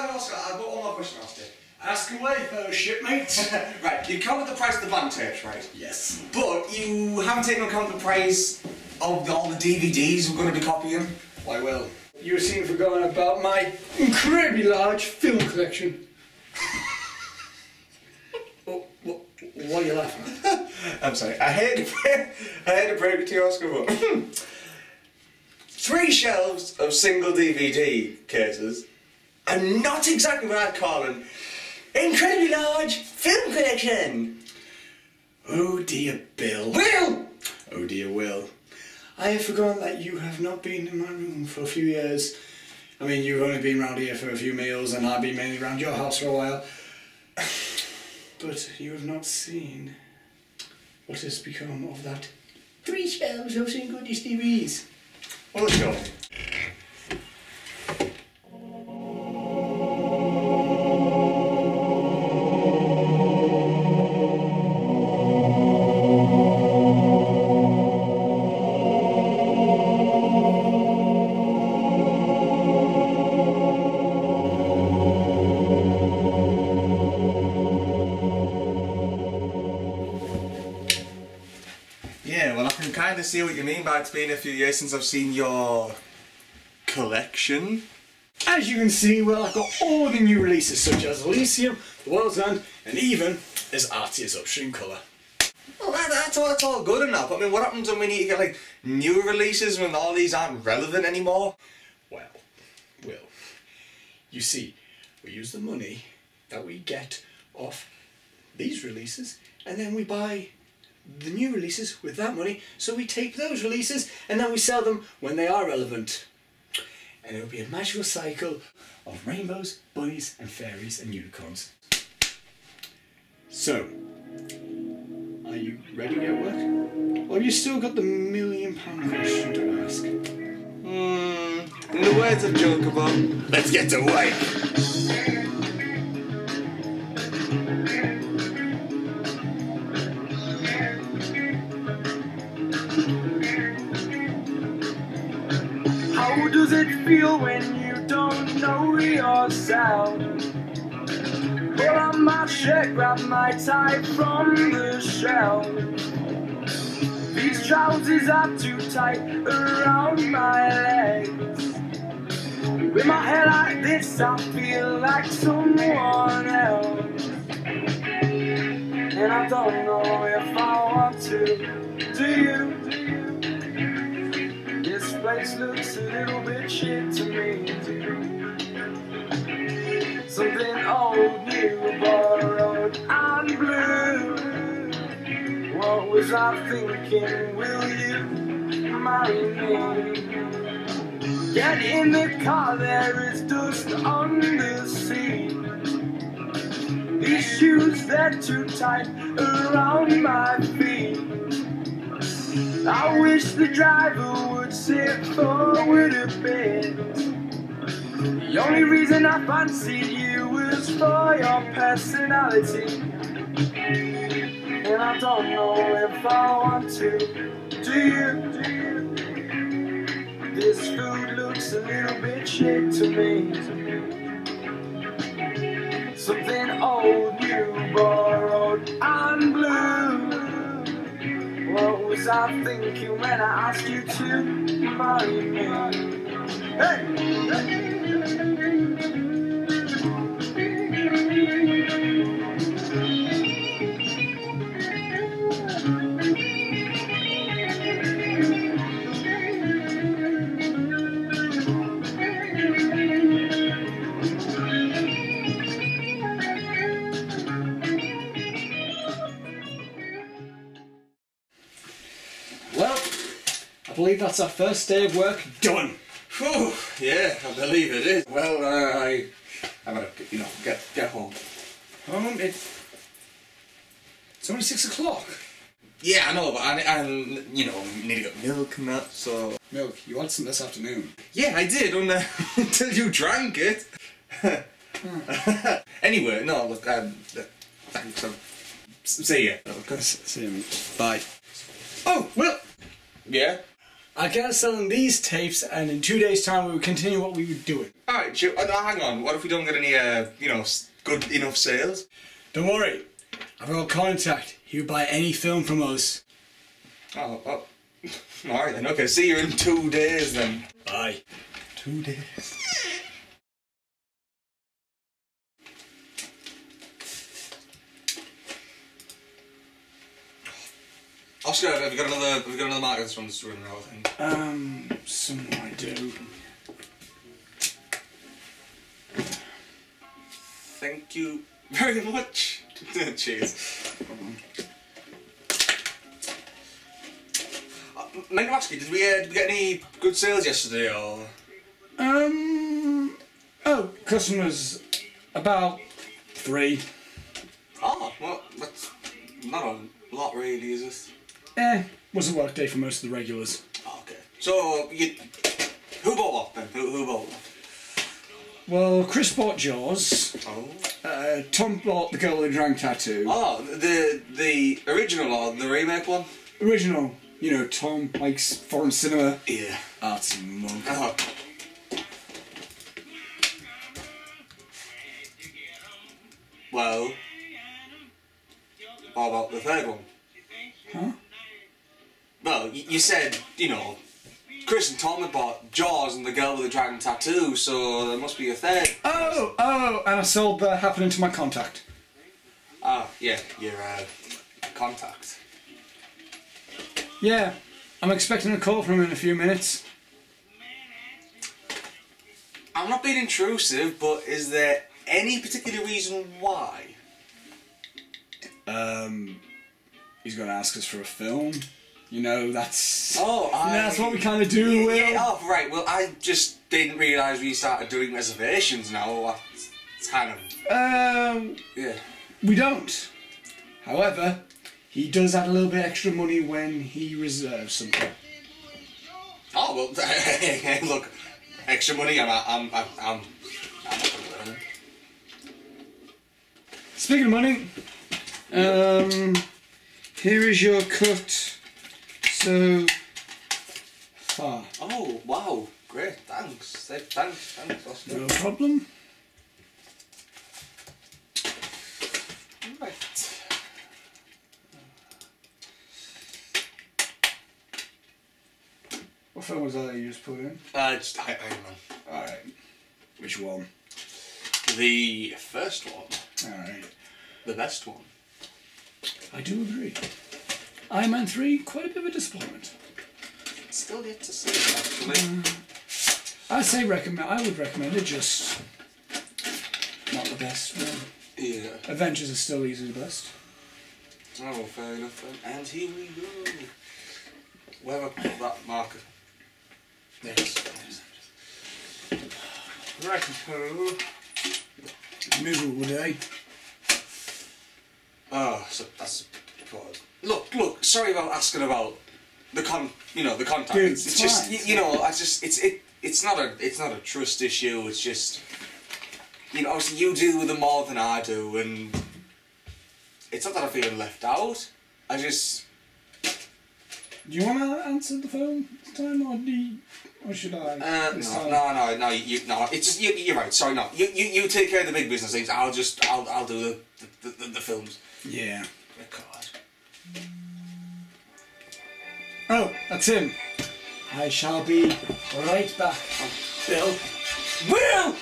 right, Oscar, I've got one more question to ask away, fellow shipmate. right, you covered the price of the band tapes, right? yes. But you haven't taken account the price of all the DVDs we're going to be copying. Why, well, you seem forgotten about my incredibly large film collection. oh, what, what are you laughing at? I'm sorry, I hate to break, I hate to break it to you, Oscar, but three shelves of single DVD cases are not exactly what I'd call an incredibly large film collection. Oh dear, Bill. Will! Oh dear, Will. I have forgotten that you have not been in my room for a few years. I mean, you've only been round here for a few meals, and I've been mainly round your house for a while. But you have not seen what has become of that three shelves of single DVDs. Well, let's go. Kind of see what you mean by it's been a few years since I've seen your collection. As you can see, well, I've got all the new releases such as Elysium, The World's End, and even as arty as Upstream Colour. Well, that, that's, all, that's all good enough. I mean, what happens when we need to get like new releases when all these aren't relevant anymore? Well, Will, you see, we use the money that we get off these releases and then we buy the new releases with that money, so we tape those releases and then we sell them when they are relevant. And it will be a magical cycle of rainbows, bunnies, and fairies and unicorns. So, are you ready to get work? Or have you still got the million pound question to ask? Hmm. In the words of Jokerbo, let's get to work. Does it feel when you don't know yourself? Pull on my shirt, grab my tie from the shelf. These trousers are too tight around my legs. With my hair like this, I feel like someone else. And I don't know if I want to. Place looks a little bit shit to me. Something old, new, borrowed, and blue. What was I thinking? Will you marry me? Get in the car, there is dust on the seat. These shoes, they're too tight around my feet. I wish the driver would sit forward a bit. The only reason I fancied you was for your personality. And I don't know if I want to. Do you? This food looks a little bit shit to me. Something old, new, borrowed, and blue. What was I thinking when I asked you to Hey! Well, I believe that's our first day of work done. Whew, yeah, I believe it is. Well, uh, I, I better, you know, get get home. Home, it, it's only six o'clock. Yeah, I know, but I, I, you know, need to get milk and that. So Milk, you had some this afternoon. yeah, I did uh, until you drank it. anyway, no, look, um, uh, thanks. Um, see ya. Okay. See you. Bye. Oh, well. Yeah. I us selling these tapes, and in two days' time, we would continue what we were doing. Alright, Stu, uh, now hang on. What if we don't get any, uh, you know, good enough sales? Don't worry, I've got contact. He'll buy any film from us. Oh, oh. Alright then, okay. See you in two days then. Bye. Two days. Oscar, have you got another? Have you got another marker? This one's running out. I think. Um, some I do. Thank you very much. Cheers. Uh, meant to ask you, did we, uh, did we get any good sales yesterday or? Um, oh, customers, about three. Oh, well, that's not a lot really, is it? Eh, was a work day for most of the regulars. Oh, okay. So, you, who bought what then? Who, who bought what? Well, Chris bought Jaws. Oh. Uh, Tom bought The Girl with the Dragon Tattoo. Oh, the the original or the remake one? Original, you know, Tom likes foreign cinema. Yeah. Artsy monk. Oh. Well, what about the third one? Huh? Well, y- you said, you know, Chris and Tom had bought Jaws and the Girl with the Dragon Tattoo, so there must be a third. Oh, oh, and I sold the happening to my contact. Ah, yeah, your uh, contact. Yeah, I'm expecting a call from him in a few minutes. I'm not being intrusive, but is there any particular reason why? Um, he's going to ask us for a film. You know, that's. Oh, I... that's what we kind of do, Yeah, yeah, oh, right. Well, I just didn't realise we started doing reservations now. It's, it's kind of Um, yeah. we don't. However, he does add a little bit extra money when he reserves something. Oh well, look, extra money. I'm I'm I'm I'm. I'm not gonna learn. Speaking of money, um, here is your cut so far. Oh wow, great! Thanks, thanks, thanks, Oscar. No problem. Right. What film was that you just put in? Uh, just I, I know. Alright. Which one? The first one, Alright. the best one. I do agree. Iron Man 3, quite a bit of a disappointment. Still yet to see actually. Uh, I say recommend. I would recommend it. Just not the best one. Yeah. Avengers are still easily the best. Oh, fair enough then. And here we go. Where have I put that marker? There it is. Right, so. Miserable day. Oh, so that's God. Look, look. Sorry about asking about the con. You know, the contact. Dude, it's, it's just you, you know. I just it's it. It's not a it's not a trust issue. It's just you know. Obviously, you deal with them more than I do, and it's not that I feel left out. I just Do you want to answer the phone this time, or do you, or should I? Uh, no, no, no, no, you, no. It's just you, you're right. Sorry, no. You, you, you take care of the big business things. I'll just, I'll, I'll do the, the, the, the films. Yeah. God. Oh, that's him. I shall be right back. Bill. Will.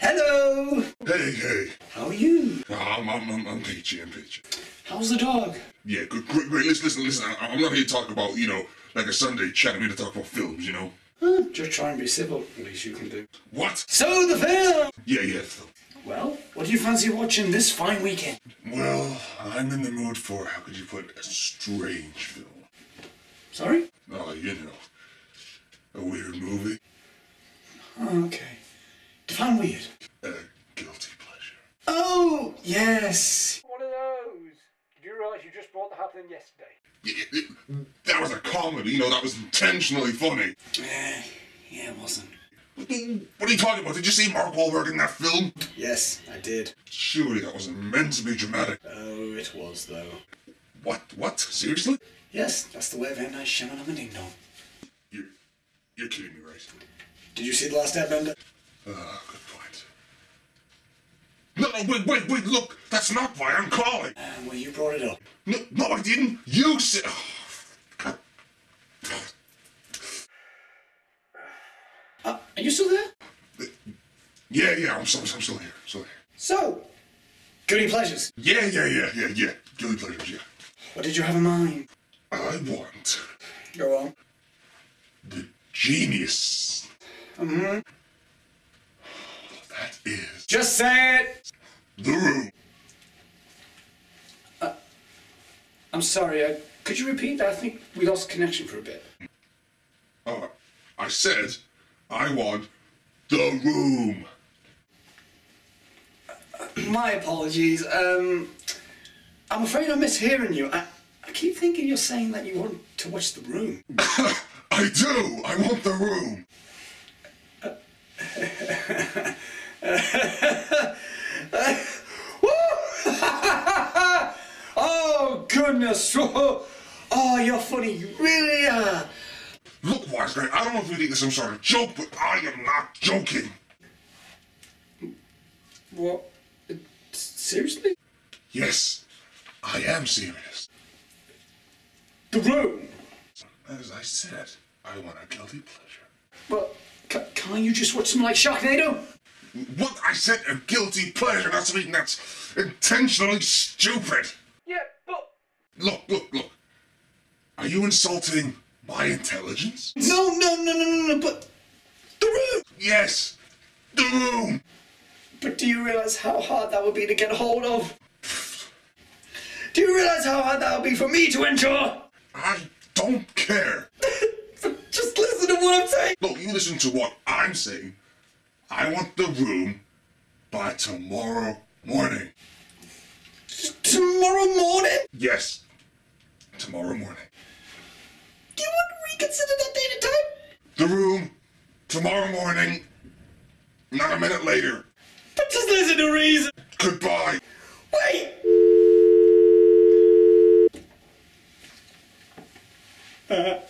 Hello. Hey, hey. How are you? Ah, I'm, I'm, I'm, I'm peachy, I'm peachy. How's the dog? Yeah, good, great, great. Listen, listen, listen. I, I'm not here to talk about, you know, like a Sunday chat. I'm here to talk about films, you know? Huh, just try and be civil. At least you can do. What? So the film. Yeah, yeah, film. Well, what do you fancy watching this fine weekend? Well, I'm in the mood for, how could you put a strange film. Sorry? Oh, you know, a weird movie, Oh, okay. Define weird. a guilty pleasure. Oh, yes. One of those. Did you realise you just brought the happening yesterday? Yeah, it- that was a comedy, you know, that was intentionally funny. Eh, yeah, it wasn't. What are you talking about? Did you see Mark Wahlberg in that film? Yes, I did. Surely that to be dramatic. Oh, it was, though. What? What? Seriously? Yes, that's the way of M. Night Shyamalan Ding Dong. You're, you're kidding me, right? Did you see The Last Airbender? Ah, good point. No, no, wait, wait, wait, look! That's not why I'm calling! Uh, well, you brought it up. No, no, I didn't! You said... Oh, God. Uh, are you still there? Yeah, yeah, I'm, still, I'm still here, still here. So, goody pleasures. Yeah, yeah, yeah, yeah, yeah. Guilty pleasures, yeah. What did you have in mind? I want Go on. the genius. Mm-hmm. That is Just say it. the room. I'm sorry. Uh, could you repeat that? I think we lost connection for a bit. Oh, I said I want the room. My apologies. Um, I'm afraid I'm mishearing you. I, I keep thinking you're saying that you want to watch the room. I do. I want the room. oh goodness! Oh, you're funny. You really are. Look, wise guy. I don't know if you think it's some sort of joke, but I am not joking. What? Seriously? Yes, I am serious. The room? As I said, I want a guilty pleasure. But ca- can't you just watch something like Sharknado? What I said, a guilty pleasure, not something that's intentionally stupid. Yeah, but Look, look, look. Are you insulting my intelligence? no, no, no, no, no, no. But the room. Yes, the room. But do you realize how hard that would be to get hold of? Do you realize how hard that would be for me to endure? I don't care. Just listen to what I'm saying. Look, you listen to what I'm saying. I want the room by tomorrow morning. Tomorrow morning? Yes, tomorrow morning. Do you want to reconsider that date and time? The room, tomorrow morning, not a minute later. But just listen to reason. Goodbye. Wait! Uh.